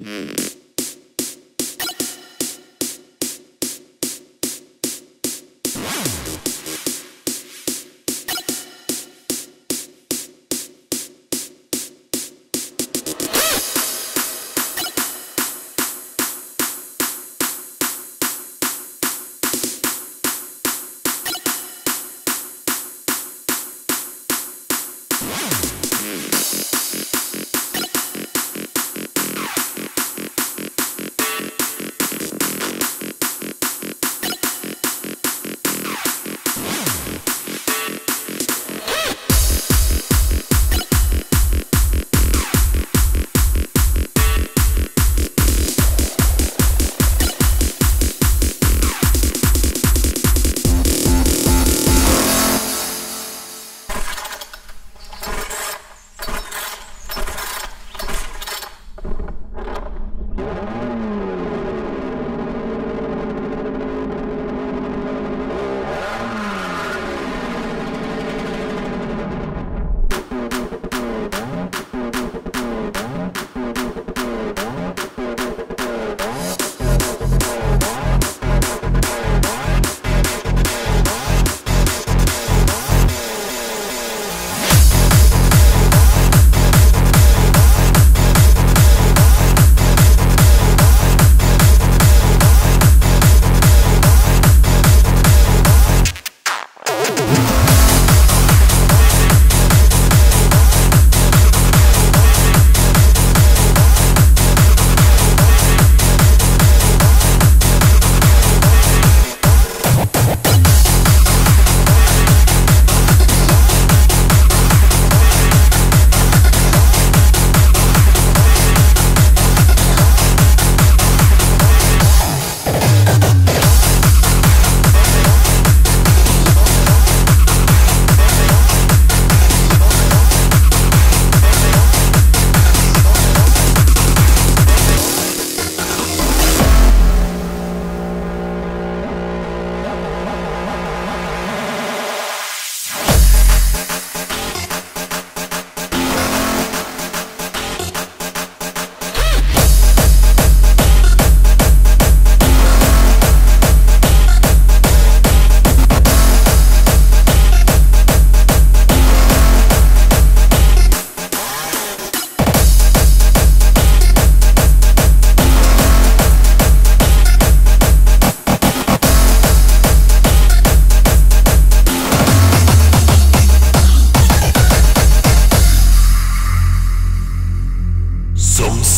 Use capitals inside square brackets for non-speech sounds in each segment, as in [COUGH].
Some [LAUGHS]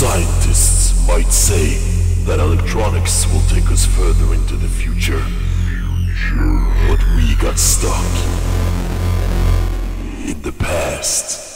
scientists might say that electronics will take us further into the future. But we got stuck in the past.